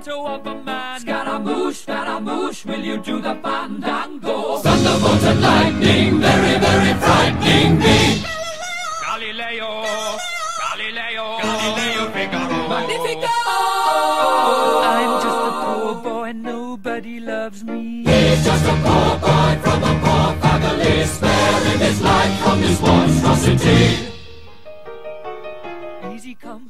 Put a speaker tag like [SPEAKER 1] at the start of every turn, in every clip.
[SPEAKER 1] memento of a man.
[SPEAKER 2] Scaramouche, Scaramouche, will you do the fandango? Thunderbolt and lightning, very, very frightening me.
[SPEAKER 1] Galileo, Galileo, Galileo Figaro.
[SPEAKER 2] Magnifico!
[SPEAKER 1] I'm just a poor boy, and nobody loves me.
[SPEAKER 2] He's just a poor boy from a poor family, sparing his life from this monstrosity.
[SPEAKER 1] Easy come,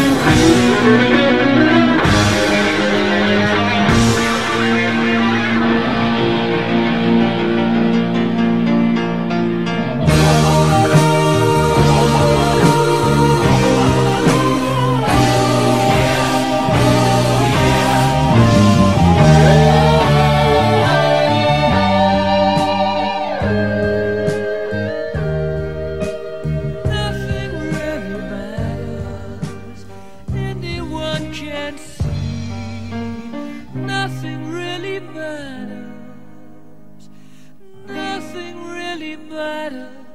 [SPEAKER 1] Nothing really matters. Nothing really matters.